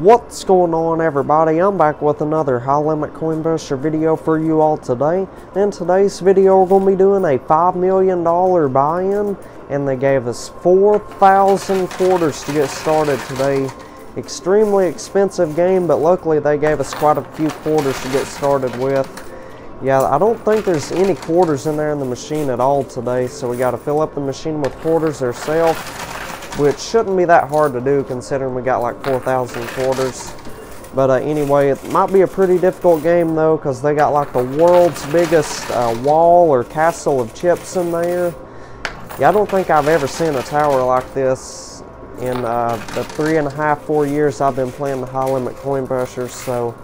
What's going on everybody? I'm back with another high limit coin pusher video for you all today. In today's video we're going to be doing a $5 million buy-in and they gave us 4,000 quarters to get started today. Extremely expensive game but luckily they gave us quite a few quarters to get started with. Yeah, I don't think there's any quarters in there in the machine at all today so we got to fill up the machine with quarters ourselves which shouldn't be that hard to do considering we got like 4,000 quarters. But uh, anyway, it might be a pretty difficult game though because they got like the world's biggest uh, wall or castle of chips in there. Yeah, I don't think I've ever seen a tower like this in uh, the three and a half, four years I've been playing the high limit coin pushers. So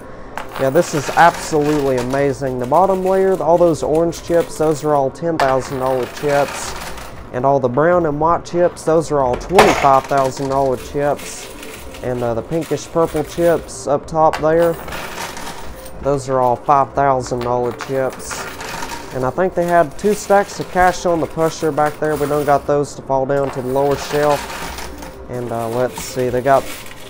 yeah, this is absolutely amazing. The bottom layer, all those orange chips, those are all $10,000 chips. And all the brown and white chips, those are all $25,000 chips. And uh, the pinkish purple chips up top there, those are all $5,000 chips. And I think they had two stacks of cash on the pusher back there. We don't got those to fall down to the lower shelf. And uh, let's see, they got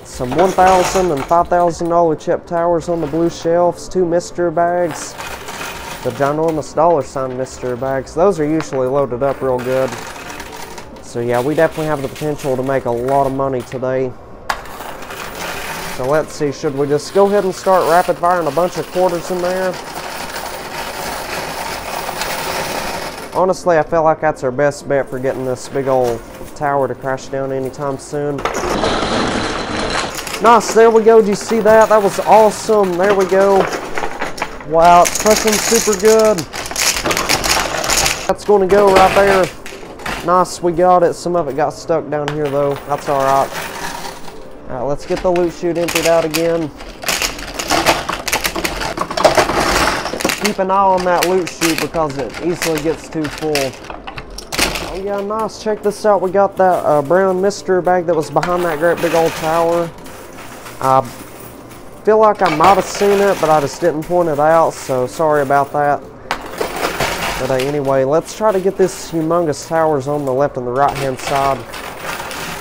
some $1,000 and $5,000 chip towers on the blue shelves, two mystery bags, the ginormous dollar sign mystery bags. Those are usually loaded up real good. So yeah, we definitely have the potential to make a lot of money today. So let's see, should we just go ahead and start rapid firing a bunch of quarters in there? Honestly, I feel like that's our best bet for getting this big old tower to crash down anytime soon. Nice, there we go. Do you see that? That was awesome. There we go. Wow, it's super good. That's going to go right there. Nice, we got it. Some of it got stuck down here, though. That's all right. All right, let's get the loot chute emptied out again. Keep an eye on that loot chute because it easily gets too full. Oh, yeah, nice. Check this out. We got that uh, brown mystery bag that was behind that great big old tower. I feel like I might have seen it, but I just didn't point it out, so sorry about that. But uh, anyway, let's try to get this humongous towers on the left and the right hand side.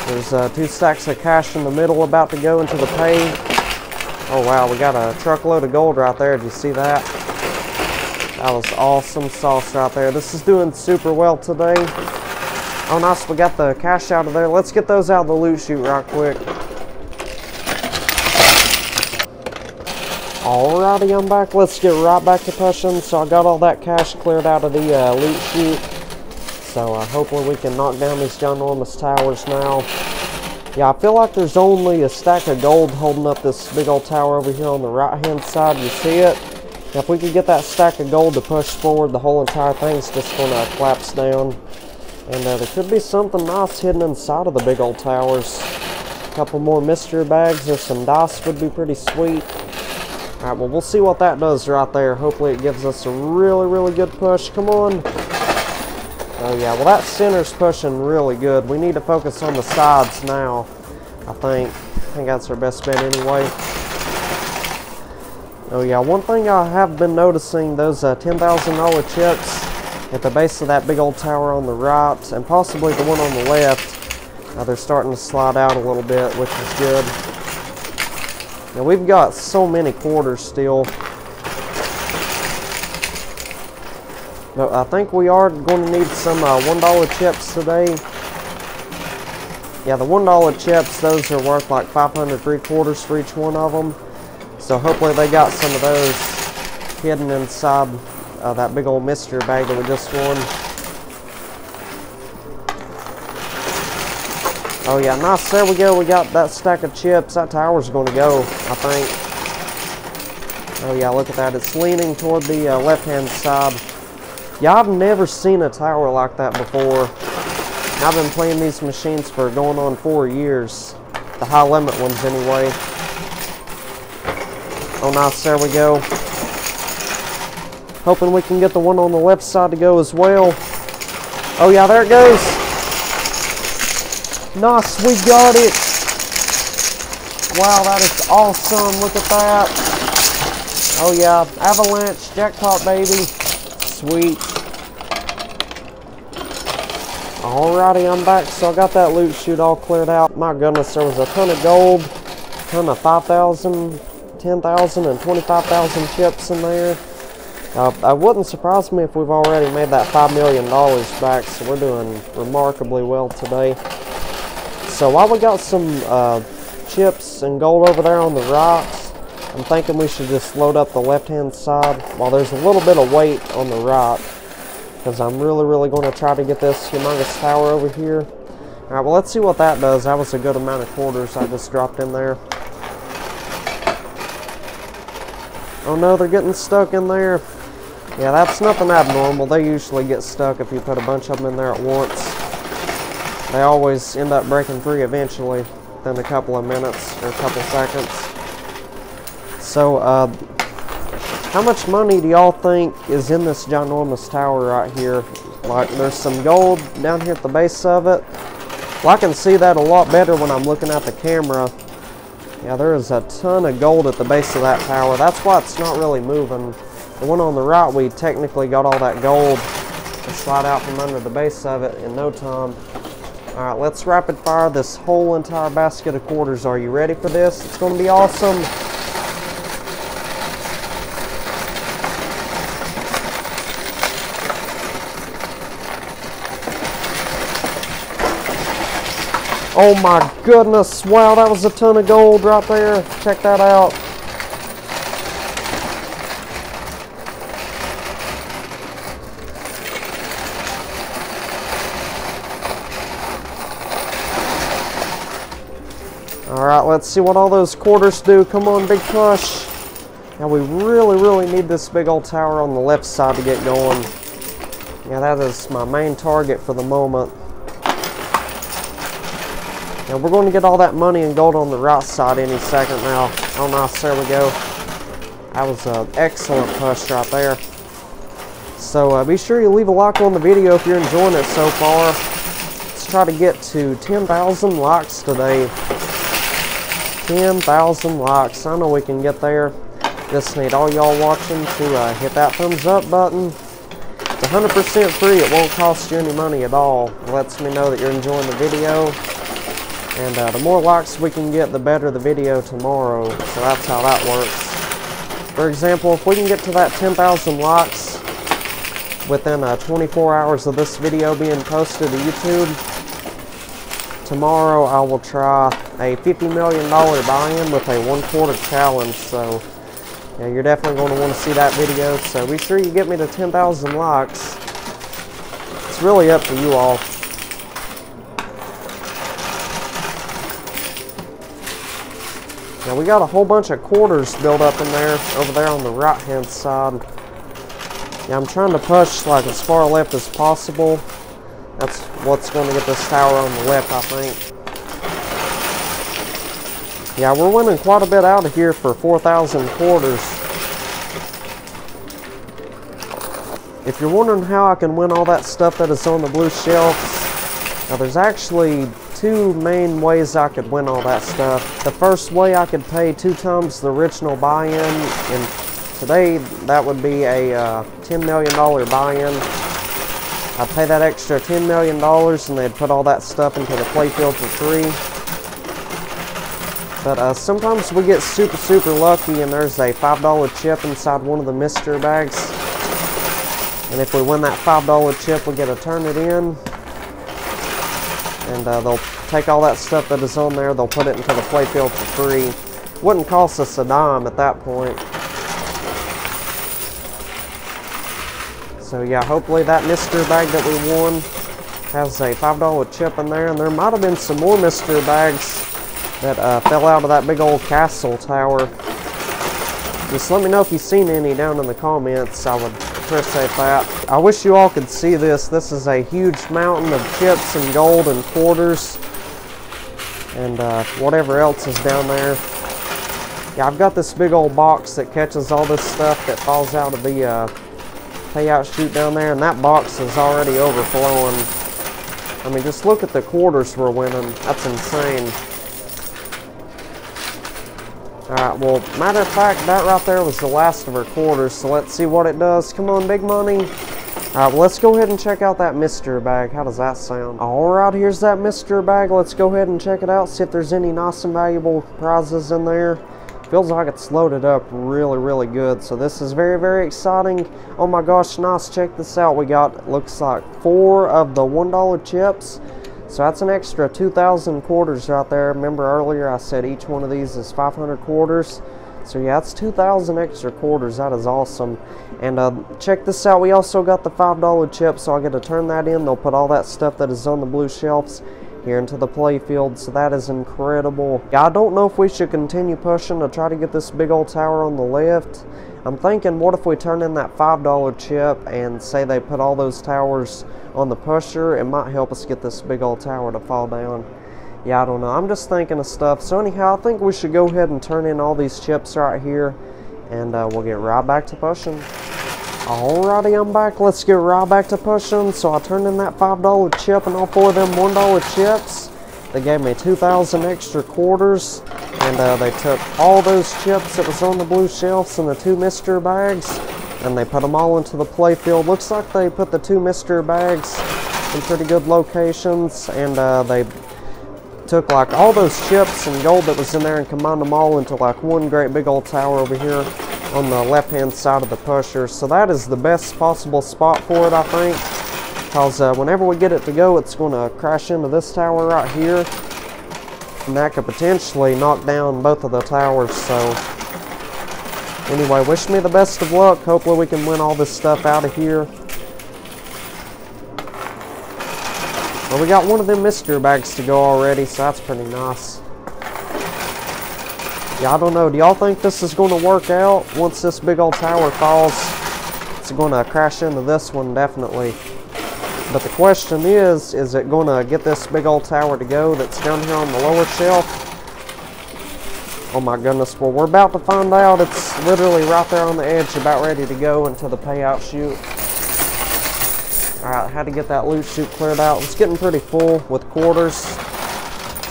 There's uh, two stacks of cash in the middle about to go into the pay. Oh wow, we got a truckload of gold right there. Did you see that? That was awesome sauce right there. This is doing super well today. Oh nice, we got the cash out of there. Let's get those out of the loot chute right quick. Alrighty, I'm back. Let's get right back to pushing. So I got all that cash cleared out of the uh, loot chute. So uh, hopefully we can knock down these ginormous towers now. Yeah, I feel like there's only a stack of gold holding up this big old tower over here on the right hand side. You see it? If we could get that stack of gold to push forward, the whole entire thing's just going to collapse down. And uh, there could be something nice hidden inside of the big old towers. A couple more mystery bags or some dice would be pretty sweet. Alright, well, we'll see what that does right there. Hopefully it gives us a really, really good push. Come on. Oh, yeah. Well, that center's pushing really good. We need to focus on the sides now, I think. I think that's our best bet anyway. Oh, yeah. One thing I have been noticing, those uh, $10,000 chips at the base of that big old tower on the right, and possibly the one on the left, uh, they're starting to slide out a little bit, which is good. Now we've got so many quarters still. But I think we are going to need some uh, $1 chips today. Yeah, the $1 chips, those are worth like 503 quarters for each one of them. So hopefully they got some of those hidden inside uh, that big old mystery bag that we just won. Oh yeah, nice. There we go. We got that stack of chips. That tower's going to go, I think. Oh yeah, look at that. It's leaning toward the uh, left-hand side. Yeah, I've never seen a tower like that before. I've been playing these machines for going on four years. The high-limit ones, anyway. Oh, nice. There we go. Hoping we can get the one on the left side to go as well. Oh yeah, there it goes. Nice, we got it. Wow, that is awesome. Look at that. Oh yeah, avalanche, jackpot baby. Sweet. Alrighty, I'm back. So I got that loot chute all cleared out. My goodness, there was a ton of gold. a ton of 5,000, 10,000, and 25,000 chips in there. Uh, it wouldn't surprise me if we've already made that $5 million back, so we're doing remarkably well today. So while we got some uh, chips and gold over there on the rocks, I'm thinking we should just load up the left-hand side while there's a little bit of weight on the right because I'm really, really going to try to get this humongous tower over here. All right, well, let's see what that does. That was a good amount of quarters I just dropped in there. Oh no, they're getting stuck in there. Yeah, that's nothing abnormal. They usually get stuck if you put a bunch of them in there at once. They always end up breaking free eventually, within a couple of minutes or a couple seconds. So, uh, how much money do y'all think is in this ginormous tower right here? Like, there's some gold down here at the base of it. Well, I can see that a lot better when I'm looking at the camera. Yeah, there is a ton of gold at the base of that tower. That's why it's not really moving. The one on the right, we technically got all that gold to slide out from under the base of it in no time. All right, let's rapid fire this whole entire basket of quarters. Are you ready for this? It's going to be awesome. Oh my goodness, wow, that was a ton of gold right there. Check that out. Alright, let's see what all those quarters do. Come on, big push. Now we really, really need this big old tower on the left side to get going. Yeah, that is my main target for the moment. Now we're going to get all that money and gold on the right side any second now. Oh nice, there we go. That was an excellent push right there. So uh, be sure you leave a like on the video if you're enjoying it so far. Let's try to get to 10,000 likes today. 10,000 likes. I know we can get there. Just need all y'all watching to uh, hit that thumbs up button. It's 100% free. It won't cost you any money at all. It lets me know that you're enjoying the video. And uh, the more likes we can get, the better the video tomorrow. So that's how that works. For example, if we can get to that 10,000 likes within uh, 24 hours of this video being posted to YouTube, tomorrow I will try a $50 million buy-in with a one quarter challenge. So yeah, you're definitely going to want to see that video. So be sure you get me to 10,000 likes. It's really up to you all. Now we got a whole bunch of quarters built up in there, over there on the right hand side. Yeah, I'm trying to push like as far left as possible. That's what's going to get this tower on the left, I think. Yeah, we're winning quite a bit out of here for 4,000 quarters. If you're wondering how I can win all that stuff that is on the blue shelves, now there's actually two main ways I could win all that stuff. The first way I could pay two times the original buy-in, and today that would be a uh, $10 million buy-in. I'd pay that extra $10 million and they'd put all that stuff into the playfield for free. But uh, sometimes we get super, super lucky and there's a $5 chip inside one of the mystery bags. And if we win that $5 chip, we get to turn it in. And uh, they'll take all that stuff that is on there, they'll put it into the playfield for free. Wouldn't cost us a dime at that point. So yeah, hopefully that mystery bag that we won has a $5 chip in there. And there might have been some more mystery bags that uh, fell out of that big old castle tower. Just let me know if you've seen any down in the comments. I would appreciate that. I wish you all could see this. This is a huge mountain of chips and gold and quarters. And uh, whatever else is down there. Yeah, I've got this big old box that catches all this stuff that falls out of the uh, payout chute down there, and that box is already overflowing. I mean, just look at the quarters we're winning. That's insane. Alright, well, matter of fact, that right there was the last of our quarters, so let's see what it does. Come on, big money. Alright, well, let's go ahead and check out that mystery bag. How does that sound? Alright, here's that mystery bag. Let's go ahead and check it out, see if there's any nice and valuable prizes in there. Feels like it's loaded up really, really good. So this is very, very exciting. Oh my gosh, nice. Check this out. We got, looks like four of the $1 chips. So that's an extra 2,000 quarters right there. Remember earlier I said each one of these is 500 quarters. So yeah, that's 2,000 extra quarters. That is awesome. And uh, check this out. We also got the $5 chip, so I get to turn that in. They'll put all that stuff that is on the blue shelves here into the playfield, so that is incredible. Yeah, I don't know if we should continue pushing to try to get this big old tower on the left. I'm thinking, what if we turn in that $5 chip and say they put all those towers on the pusher? It might help us get this big old tower to fall down. Yeah, I don't know. I'm just thinking of stuff. So anyhow, I think we should go ahead and turn in all these chips right here, and uh, we'll get right back to pushing. Alrighty, I'm back. Let's get right back to pushing. So I turned in that $5 chip and all four of them $1 chips. They gave me 2,000 extra quarters. And uh, they took all those chips that was on the blue shelves and the two mystery bags. And they put them all into the playfield. Looks like they put the two mystery bags in pretty good locations. And uh, they took like all those chips and gold that was in there and combined them all into like one great big old tower over here on the left hand side of the pusher. So that is the best possible spot for it, I think. Because uh, whenever we get it to go, it's going to crash into this tower right here. And that could potentially knock down both of the towers. So anyway, wish me the best of luck. Hopefully we can win all this stuff out of here. Well, we got one of them mystery bags to go already, so that's pretty nice. Yeah, I don't know. Do y'all think this is going to work out once this big old tower falls? It's going to crash into this one, definitely. But the question is, is it going to get this big old tower to go that's down here on the lower shelf? Oh my goodness, well we're about to find out. It's literally right there on the edge, about ready to go into the payout chute. Alright, had to get that loot chute cleared out. It's getting pretty full with quarters.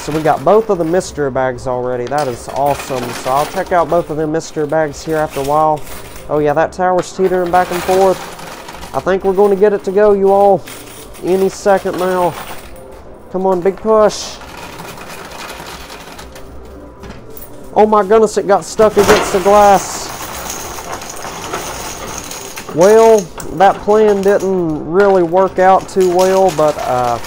So we got both of the mystery bags already. That is awesome. So I'll check out both of the mystery bags here after a while. Oh yeah, that tower's teetering back and forth. I think we're going to get it to go, you all. Any second now. Come on, big push. Oh my goodness, it got stuck against the glass. Well, that plan didn't really work out too well, but uh,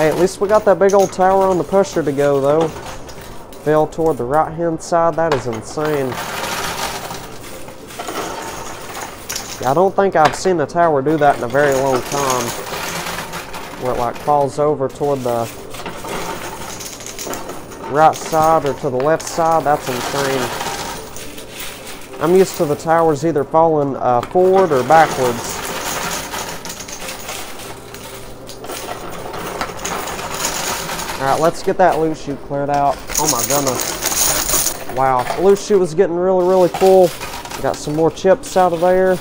Hey, at least we got that big old tower on the pusher to go, though. Fell toward the right-hand side. That is insane. I don't think I've seen a tower do that in a very long time. Where it, like, falls over toward the right side or to the left side. That's insane. I'm used to the towers either falling uh, forward or backwards. Alright, let's get that loot chute cleared out. Oh my goodness. Wow, loot chute was getting really, really full. Got some more chips out of there.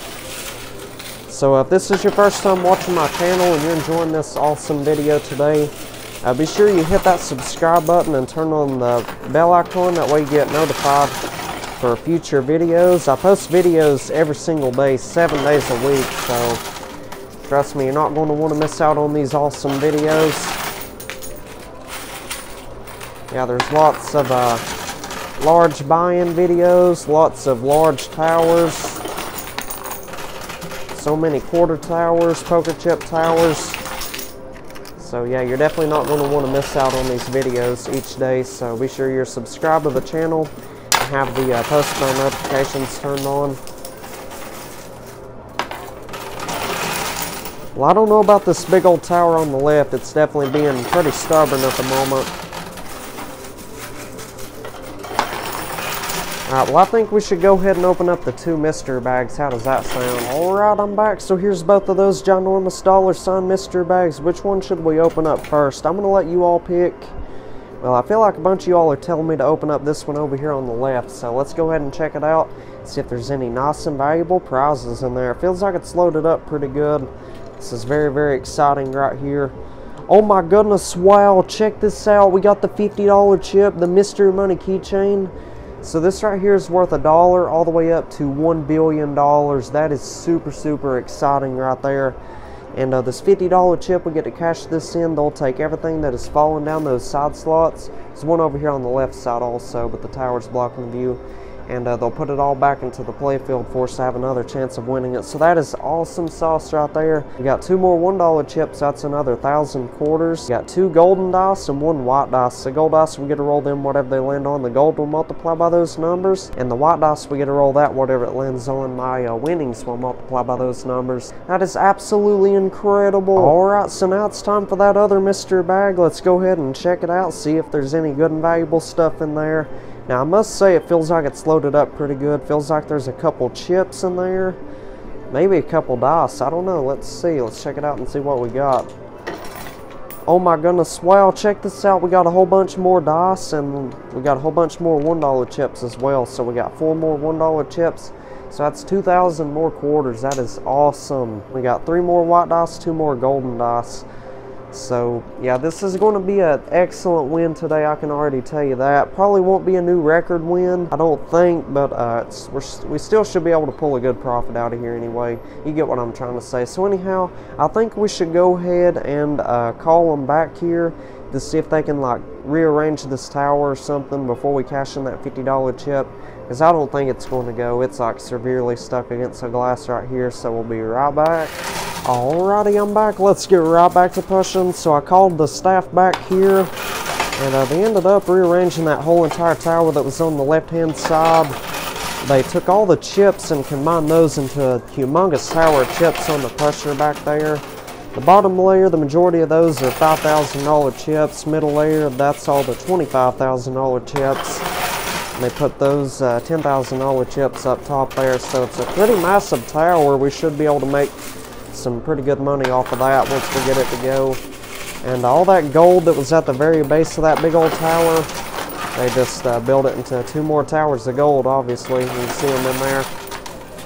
So if this is your first time watching my channel and you're enjoying this awesome video today, uh, be sure you hit that subscribe button and turn on the bell icon. That way you get notified for future videos. I post videos every single day, seven days a week. So trust me, you're not going to want to miss out on these awesome videos. Yeah, there's lots of uh, large buy-in videos, lots of large towers, so many quarter towers, poker chip towers. So yeah, you're definitely not going to want to miss out on these videos each day. So be sure you're subscribed to the channel and have the uh, post notifications turned on. Well, I don't know about this big old tower on the left. It's definitely being pretty stubborn at the moment. Alright, well I think we should go ahead and open up the two mystery bags. How does that sound? Alright, I'm back. So here's both of those ginormous dollar sign mystery bags. Which one should we open up first? I'm going to let you all pick. Well, I feel like a bunch of y'all are telling me to open up this one over here on the left. So let's go ahead and check it out. See if there's any nice and valuable prizes in there. It feels like it's loaded up pretty good. This is very, very exciting right here. Oh my goodness, wow, check this out. We got the $50 chip, the mystery money keychain. So this right here is worth a dollar all the way up to $1 billion. That is super, super exciting right there. And uh, this $50 chip, we get to cash this in. They'll take everything that is falling down those side slots. There's one over here on the left side also, but the tower's blocking the view and uh, they'll put it all back into the playfield for us to have another chance of winning it. So that is awesome sauce right there. We got two more $1 chips. That's another thousand quarters. We got two golden dice and one white dice. The gold dice, we get to roll them whatever they land on. The gold will multiply by those numbers. And the white dice, we get to roll that whatever it lands on. My uh, winnings will multiply by those numbers. That is absolutely incredible. All right, so now it's time for that other mystery bag. Let's go ahead and check it out. See if there's any good and valuable stuff in there. Now I must say it feels like it's loaded up pretty good. Feels like there's a couple chips in there. Maybe a couple dice. I don't know. Let's see. Let's check it out and see what we got. Oh my goodness. Wow, check this out. We got a whole bunch more dice and we got a whole bunch more $1 chips as well. So we got four more $1 chips. So that's 2,000 more quarters. That is awesome. We got three more white dice, two more golden dice. So, yeah, this is going to be an excellent win today. I can already tell you that. Probably won't be a new record win, I don't think, but uh, we still should be able to pull a good profit out of here anyway. You get what I'm trying to say. So, anyhow, I think we should go ahead and uh, call them back here to see if they can, like, rearrange this tower or something before we cash in that $50 chip. Because I don't think it's going to go. It's, like, severely stuck against the glass right here. So, we'll be right back. Alrighty, I'm back. Let's get right back to pushing. So I called the staff back here, and uh, they ended up rearranging that whole entire tower that was on the left-hand side. They took all the chips and combined those into a humongous tower of chips on the pusher back there. The bottom layer, the majority of those are $5,000 chips. Middle layer, that's all the $25,000 chips. And they put those uh, $10,000 chips up top there, so it's a pretty massive tower. We should be able to make some pretty good money off of that once we get it to go. And all that gold that was at the very base of that big old tower, they just uh, built it into two more towers of gold, obviously. You can see them in there.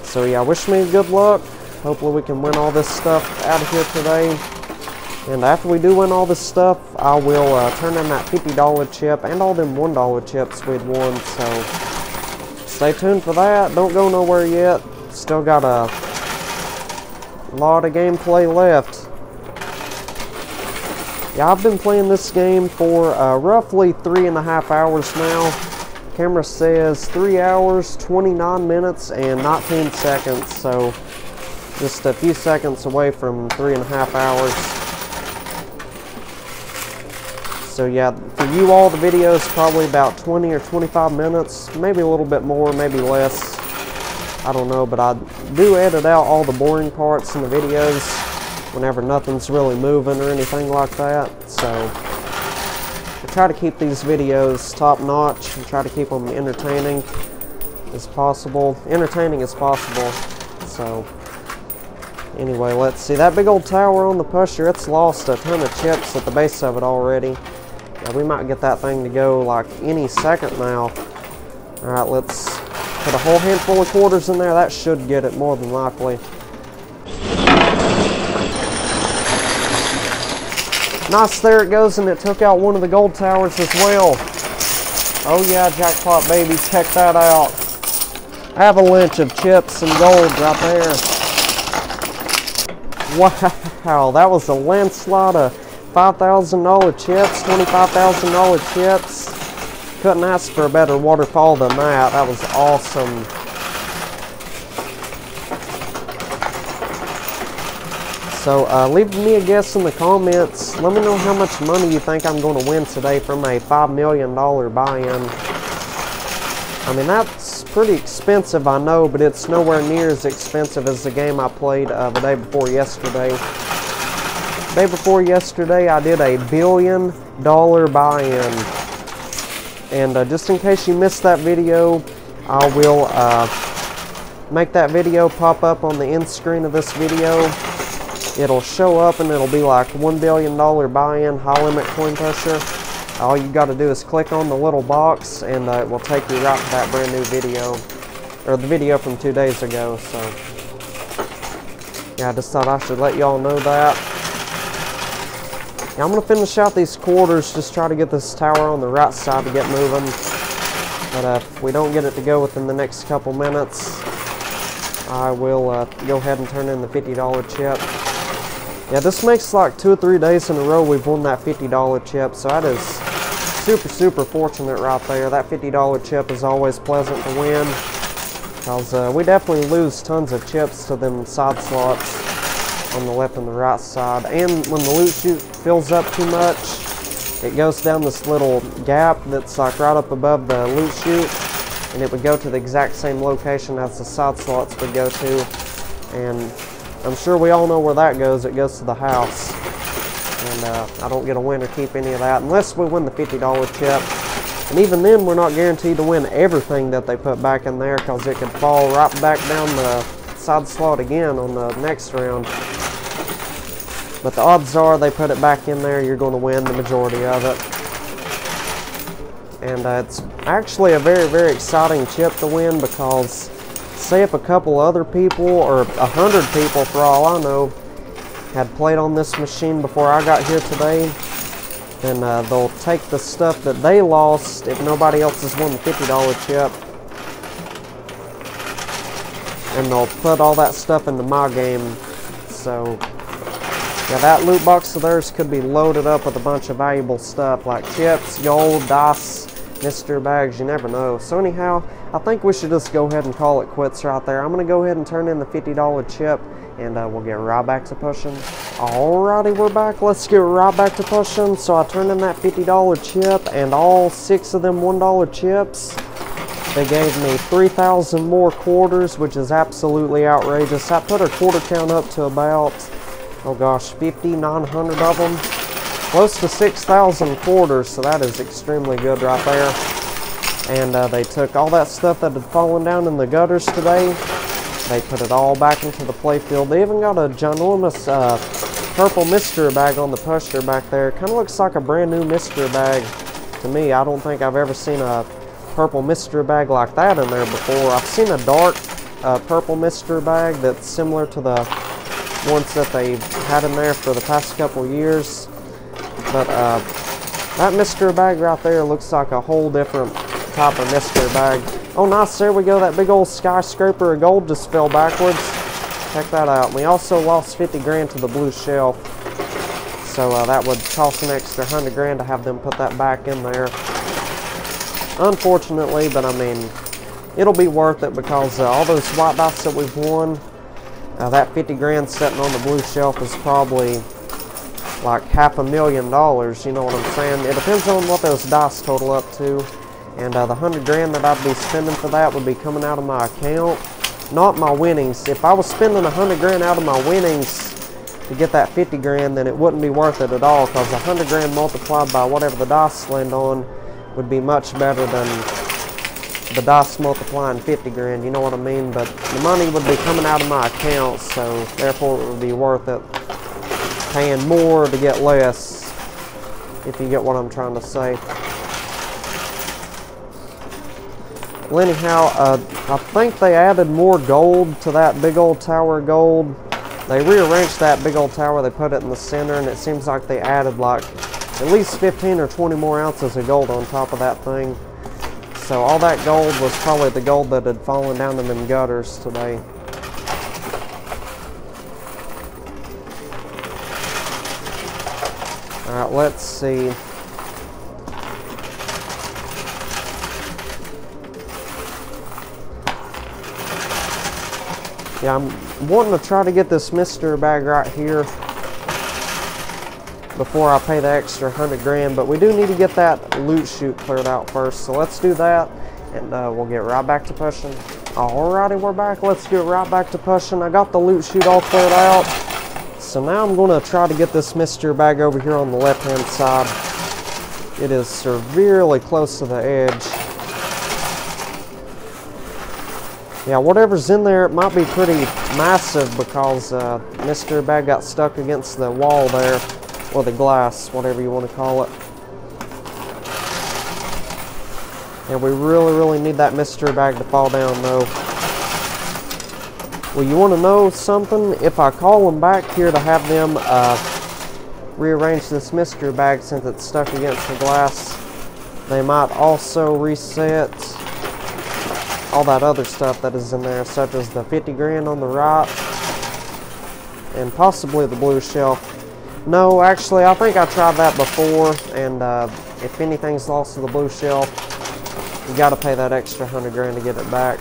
So yeah, wish me good luck. Hopefully we can win all this stuff out of here today. And after we do win all this stuff, I will uh, turn in that $50 chip and all them $1 chips we'd won. So stay tuned for that. Don't go nowhere yet. Still got a lot of gameplay left. Yeah, I've been playing this game for uh, roughly three and a half hours now. Camera says three hours, 29 minutes, and 19 seconds. So just a few seconds away from three and a half hours. So yeah, for you all, the video is probably about 20 or 25 minutes, maybe a little bit more, maybe less. I don't know, but I do edit out all the boring parts in the videos whenever nothing's really moving or anything like that. So I try to keep these videos top notch and try to keep them entertaining as possible. Entertaining as possible. So anyway, let's see. That big old tower on the pusher, it's lost a ton of chips at the base of it already. Yeah, we might get that thing to go like any second now. Alright, let's Put a whole handful of quarters in there. That should get it more than likely. Nice, there it goes, and it took out one of the gold towers as well. Oh yeah, jackpot baby, check that out. Avalanche of chips and gold right there. Wow, that was a landslide of $5,000 chips, $25,000 chips. Couldn't ask for a better waterfall than that. That was awesome. So uh, leave me a guess in the comments. Let me know how much money you think I'm going to win today from a $5 million buy-in. I mean, that's pretty expensive, I know, but it's nowhere near as expensive as the game I played uh, the day before yesterday. Day before yesterday, I did a billion dollar buy-in. And uh, just in case you missed that video, I will uh, make that video pop up on the end screen of this video. It'll show up and it'll be like $1 billion buy-in high limit coin pusher. All you got to do is click on the little box and uh, it will take you right to that brand new video. Or the video from two days ago. So yeah, I just thought I should let y'all know that. Now I'm going to finish out these quarters, just try to get this tower on the right side to get moving. But uh, if we don't get it to go within the next couple minutes, I will uh, go ahead and turn in the $50 chip. Yeah, this makes like two or three days in a row we've won that $50 chip, so that is super, super fortunate right there. That $50 chip is always pleasant to win, because uh, we definitely lose tons of chips to them side slots on the left and the right side. And when the loot chute fills up too much, it goes down this little gap that's like right up above the loot chute, and it would go to the exact same location as the side slots would go to. And I'm sure we all know where that goes. It goes to the house. And uh, I don't get a win or keep any of that unless we win the $50 chip. And even then, we're not guaranteed to win everything that they put back in there because it could fall right back down the side slot again on the next round. But the odds are they put it back in there, you're going to win the majority of it. And uh, it's actually a very, very exciting chip to win because say if a couple other people or a hundred people for all I know had played on this machine before I got here today then uh, they'll take the stuff that they lost if nobody else has won the $50 chip and they'll put all that stuff into my game so yeah that loot box of theirs could be loaded up with a bunch of valuable stuff like chips gold dice mystery bags you never know so anyhow I think we should just go ahead and call it quits right there. I'm going to go ahead and turn in the $50 chip and uh, we'll get right back to pushing. Alrighty, we're back. Let's get right back to pushing. So I turned in that $50 chip and all six of them $1 chips. They gave me 3,000 more quarters, which is absolutely outrageous. I put our quarter count up to about, oh gosh, 5,900 of them. Close to 6,000 quarters, so that is extremely good right there. And uh, they took all that stuff that had fallen down in the gutters today they put it all back into the playfield. They even got a ginormous uh, purple mystery bag on the pusher back there. Kind of looks like a brand new mystery bag to me. I don't think I've ever seen a purple mystery bag like that in there before. I've seen a dark uh, purple mystery bag that's similar to the ones that they've had in there for the past couple years but uh, that mystery bag right there looks like a whole different type of mystery bag. Oh, nice. There we go. That big old skyscraper of gold just fell backwards. Check that out. We also lost 50 grand to the blue shelf. So uh, that would cost an extra 100 grand to have them put that back in there. Unfortunately, but I mean, it'll be worth it because uh, all those white dice that we've won, uh, that 50 grand sitting on the blue shelf is probably like half a million dollars, you know what I'm saying? It depends on what those dice total up to. And uh, the 100 grand that I'd be spending for that would be coming out of my account, not my winnings. If I was spending 100 grand out of my winnings to get that 50 grand, then it wouldn't be worth it at all because 100 grand multiplied by whatever the dice land on would be much better than the dice multiplying 50 grand, you know what I mean? But the money would be coming out of my account, so therefore it would be worth it paying more to get less, if you get what I'm trying to say. Well, anyhow, uh, I think they added more gold to that big old tower gold. They rearranged that big old tower, they put it in the center, and it seems like they added like at least 15 or 20 more ounces of gold on top of that thing. So all that gold was probably the gold that had fallen down in them gutters today. Alright, let's see. Yeah, I'm wanting to try to get this mystery bag right here before I pay the extra 100 grand, but we do need to get that loot chute cleared out first. So let's do that, and uh, we'll get right back to pushing. Alrighty, we're back. Let's get right back to pushing. I got the loot chute all cleared out. So now I'm going to try to get this mystery bag over here on the left-hand side. It is severely close to the edge. yeah, whatever's in there, it might be pretty massive because uh, mystery bag got stuck against the wall there, or the glass, whatever you want to call it. And we really, really need that mystery bag to fall down, though. Well, you want to know something? If I call them back here to have them uh, rearrange this mystery bag since it's stuck against the glass, they might also reset all that other stuff that is in there, such as the 50 grand on the right, and possibly the blue shelf. No, actually, I think I tried that before, and uh, if anything's lost to the blue shelf, you got to pay that extra hundred grand to get it back.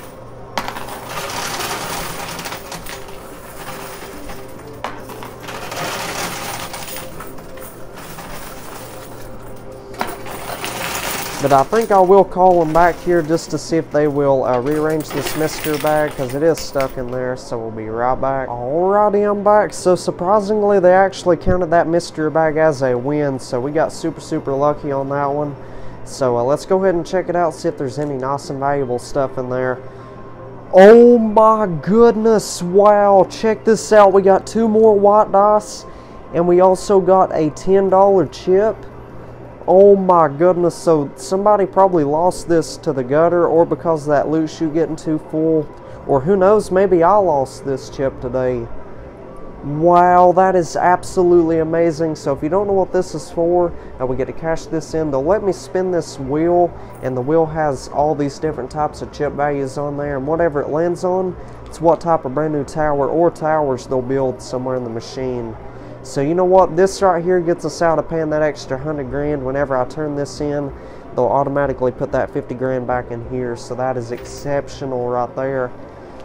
But I think I will call them back here just to see if they will uh, rearrange this mystery bag because it is stuck in there. So we'll be right back. Alrighty, I'm back. So surprisingly, they actually counted that mystery bag as a win. So we got super, super lucky on that one. So uh, let's go ahead and check it out, see if there's any nice and valuable stuff in there. Oh my goodness, wow, check this out. We got two more white dice, and we also got a $10 chip. Oh my goodness, so somebody probably lost this to the gutter or because that loot chute getting too full. Or who knows, maybe I lost this chip today. Wow, that is absolutely amazing. So if you don't know what this is for, uh, we get to cash this in. They'll let me spin this wheel, and the wheel has all these different types of chip values on there. And whatever it lands on, it's what type of brand new tower or towers they'll build somewhere in the machine. So you know what? This right here gets us out of paying that extra 100 grand. Whenever I turn this in, they'll automatically put that 50 grand back in here. So that is exceptional right there.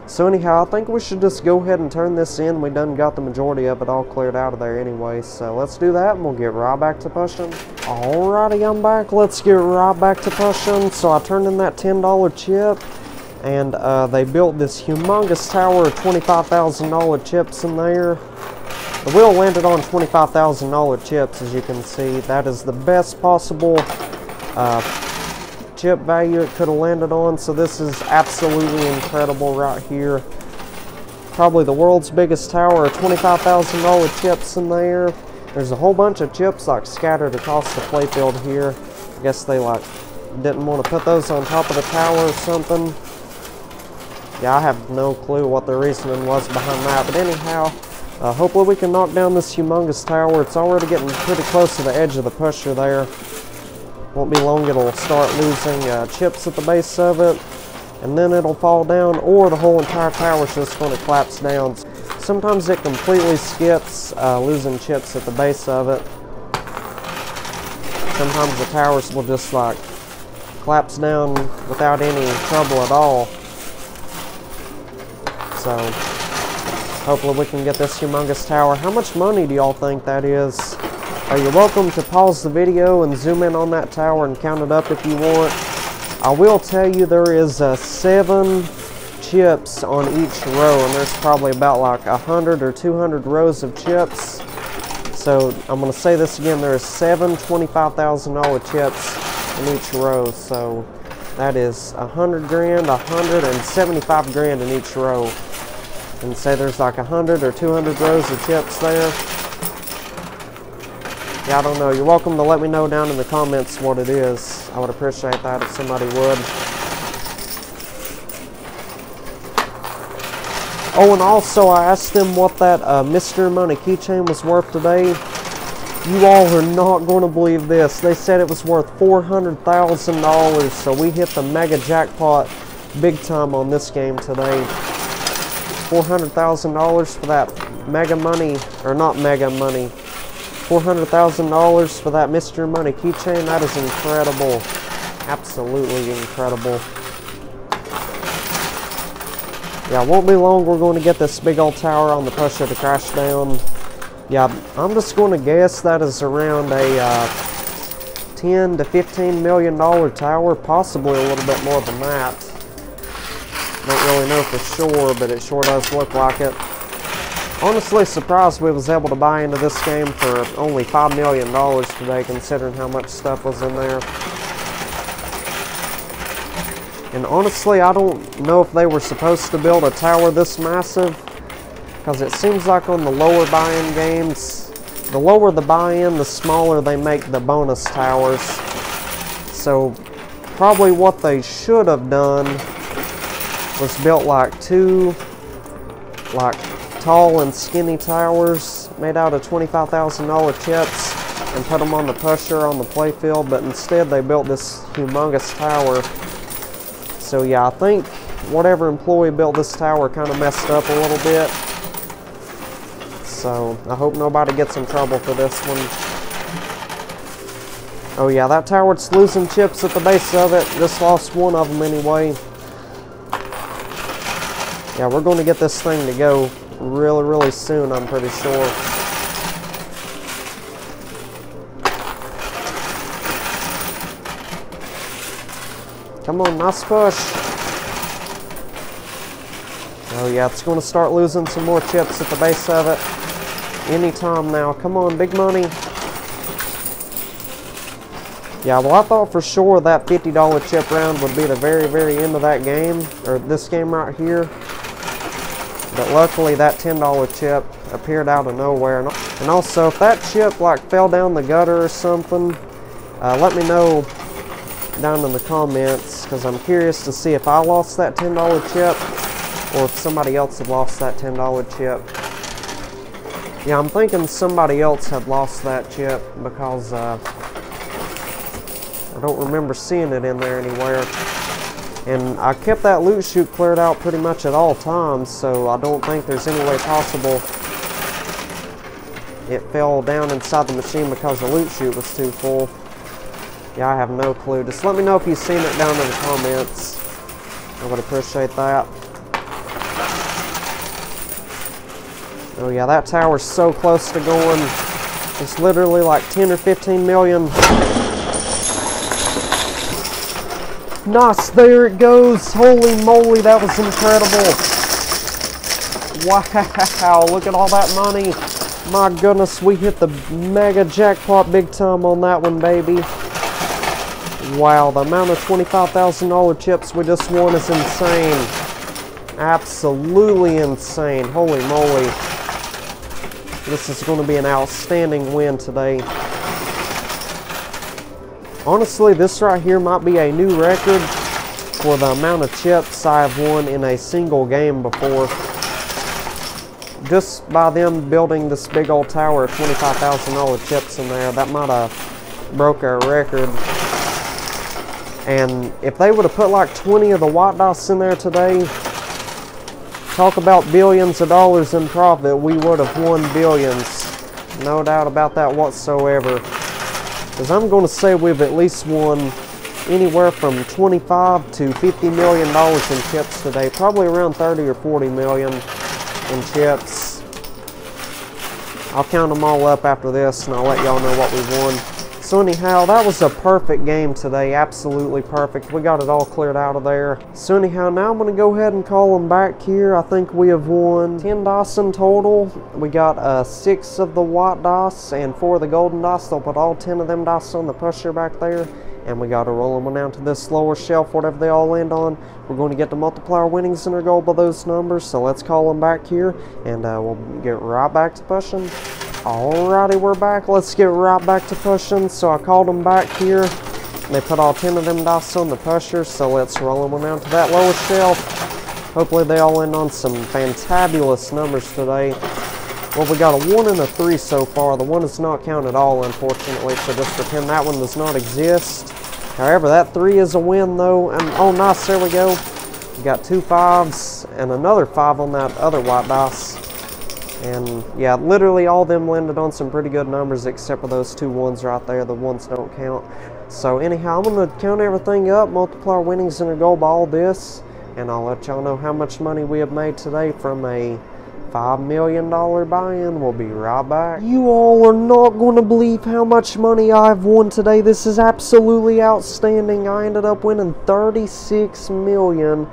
So anyhow, I think we should just go ahead and turn this in. We done got the majority of it all cleared out of there anyway. So let's do that and we'll get right back to pushing. Alrighty, I'm back. Let's get right back to pushing. So I turned in that $10 chip and uh, they built this humongous tower of $25,000 chips in there. The wheel landed on $25,000 chips, as you can see. That is the best possible uh, chip value it could have landed on, so this is absolutely incredible right here. Probably the world's biggest tower, $25,000 chips in there. There's a whole bunch of chips like scattered across the playfield here. I guess they like didn't want to put those on top of the tower or something. Yeah, I have no clue what the reasoning was behind that, but anyhow, uh, hopefully we can knock down this humongous tower. It's already getting pretty close to the edge of the pusher there. Won't be long it'll start losing uh, chips at the base of it. And then it'll fall down or the whole entire tower is just going to collapse down. Sometimes it completely skips uh, losing chips at the base of it. Sometimes the towers will just like collapse down without any trouble at all. So Hopefully we can get this humongous tower. How much money do y'all think that is? Are you welcome to pause the video and zoom in on that tower and count it up if you want. I will tell you there is uh, seven chips on each row and there's probably about like a hundred or 200 rows of chips. So I'm going to say this again, there is seven $25,000 chips in each row. So that is a hundred grand, a hundred and 75 grand in each row and say there's like a 100 or 200 rows of chips there. Yeah, I don't know. You're welcome to let me know down in the comments what it is. I would appreciate that if somebody would. Oh, and also I asked them what that uh, Mr. Money keychain was worth today. You all are not going to believe this. They said it was worth $400,000, so we hit the mega jackpot big time on this game today. $400,000 for that mega money, or not mega money, $400,000 for that Mr. Money keychain. That is incredible. Absolutely incredible. Yeah, won't be long. We're going to get this big old tower on the pusher to crash down. Yeah, I'm just going to guess that is around a uh, 10 to 15 million dollar tower, possibly a little bit more than that. Don't really know for sure, but it sure does look like it. Honestly surprised we was able to buy into this game for only $5 million today, considering how much stuff was in there. And honestly, I don't know if they were supposed to build a tower this massive, because it seems like on the lower buy-in games, the lower the buy-in, the smaller they make the bonus towers. So, probably what they should have done was built like two like tall and skinny towers made out of $25,000 chips and put them on the pusher on the playfield, but instead they built this humongous tower. So yeah, I think whatever employee built this tower kind of messed up a little bit. So I hope nobody gets in trouble for this one. Oh yeah, that tower's losing chips at the base of it. Just lost one of them anyway. Yeah, we're going to get this thing to go really, really soon, I'm pretty sure. Come on, nice push. Oh yeah, it's going to start losing some more chips at the base of it. Anytime now. Come on, big money. Yeah, well I thought for sure that $50 chip round would be the very, very end of that game, or this game right here. But luckily that $10 chip appeared out of nowhere. And also, if that chip like fell down the gutter or something, uh, let me know down in the comments because I'm curious to see if I lost that $10 chip or if somebody else had lost that $10 chip. Yeah, I'm thinking somebody else had lost that chip because uh, I don't remember seeing it in there anywhere. And I kept that loot chute cleared out pretty much at all times, so I don't think there's any way possible it fell down inside the machine because the loot chute was too full. Yeah, I have no clue. Just let me know if you've seen it down in the comments. I would appreciate that. Oh yeah, that tower's so close to going. It's literally like 10 or 15 million. Nice, there it goes. Holy moly, that was incredible. Wow, look at all that money. My goodness, we hit the mega jackpot big time on that one, baby. Wow, the amount of $25,000 chips we just won is insane. Absolutely insane. Holy moly. This is going to be an outstanding win today. Honestly, this right here might be a new record for the amount of chips I've won in a single game before. Just by them building this big old tower of $25,000 chips in there, that might have broke our record. And if they would have put like 20 of the white dice in there today, talk about billions of dollars in profit, we would have won billions. No doubt about that whatsoever. Because I'm going to say we've at least won anywhere from 25 to 50 million dollars in chips today. Probably around 30 or 40 million in chips. I'll count them all up after this and I'll let y'all know what we won. So anyhow, that was a perfect game today. Absolutely perfect. We got it all cleared out of there. So anyhow, now I'm going to go ahead and call them back here. I think we have won 10 dice in total. We got uh, 6 of the white dice and 4 of the golden dice. They'll put all 10 of them dice on the pusher back there. And we got to roll them down to this lower shelf, whatever they all land on. We're going to get the multiplier winnings in our goal by those numbers. So let's call them back here and uh, we'll get right back to pushing. Alrighty, we're back. Let's get right back to pushing. So I called them back here. They put all 10 of them dice on the pusher, so let's roll them down to that lower shelf. Hopefully they all end on some fantabulous numbers today. Well, we got a 1 and a 3 so far. The 1 is not counted at all, unfortunately, so just pretend that one does not exist. However, that 3 is a win, though. And Oh, nice. There we go. We got two fives and another 5 on that other white dice. And yeah, literally all them landed on some pretty good numbers except for those two ones right there. The ones don't count. So anyhow, I'm going to count everything up, multiply our winnings and a goal by all this, and I'll let y'all know how much money we have made today from a $5 million buy-in. We'll be right back. You all are not going to believe how much money I've won today. This is absolutely outstanding. I ended up winning $36 million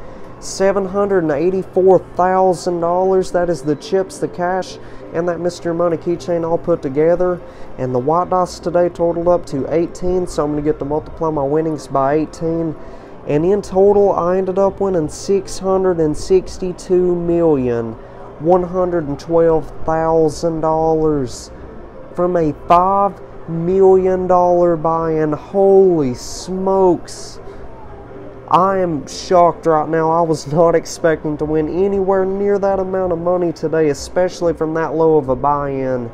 $784,000. That is the chips, the cash, and that Mr. Money keychain all put together. And the white dice today totaled up to 18, so I'm going to get to multiply my winnings by 18. And in total, I ended up winning $662,112,000 from a $5 million buy-in. Holy smokes. I am shocked right now. I was not expecting to win anywhere near that amount of money today, especially from that low of a buy-in.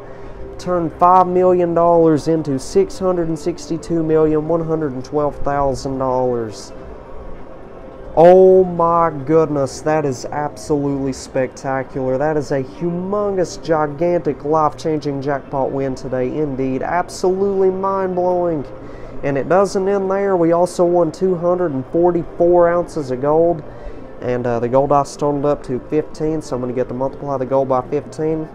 Turned $5 million into $662,112,000. Oh my goodness, that is absolutely spectacular. That is a humongous, gigantic, life-changing jackpot win today indeed. Absolutely mind-blowing. And it doesn't end there. We also won 244 ounces of gold. And uh, the gold I totaled up to 15, so I'm going to get to multiply the gold by 15.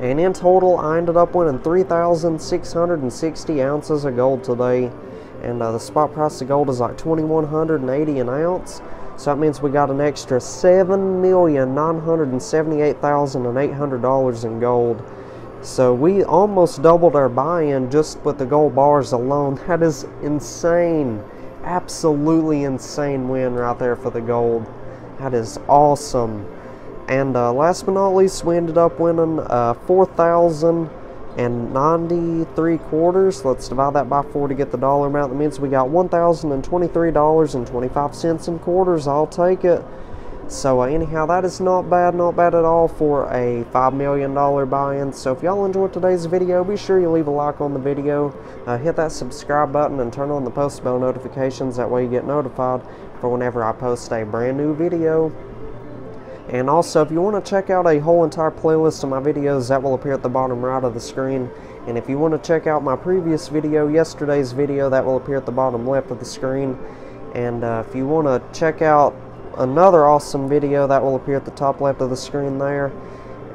And in total, I ended up winning 3,660 ounces of gold today and uh, the spot price of gold is like 2180 an ounce so that means we got an extra $7,978,800 in gold so we almost doubled our buy-in just with the gold bars alone that is insane absolutely insane win right there for the gold that is awesome and uh, last but not least we ended up winning uh, 4,000 and 93 quarters. Let's divide that by 4 to get the dollar amount. That means we got $1,023.25 in quarters. I'll take it. So uh, anyhow, that is not bad, not bad at all for a $5 million buy-in. So if y'all enjoyed today's video, be sure you leave a like on the video, uh, hit that subscribe button, and turn on the post bell notifications. That way you get notified for whenever I post a brand new video. And also, if you want to check out a whole entire playlist of my videos, that will appear at the bottom right of the screen. And if you want to check out my previous video, yesterday's video, that will appear at the bottom left of the screen. And uh, if you want to check out another awesome video, that will appear at the top left of the screen there.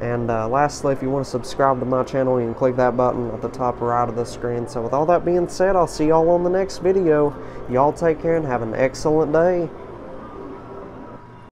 And uh, lastly, if you want to subscribe to my channel, you can click that button at the top right of the screen. So with all that being said, I'll see y'all on the next video. Y'all take care and have an excellent day.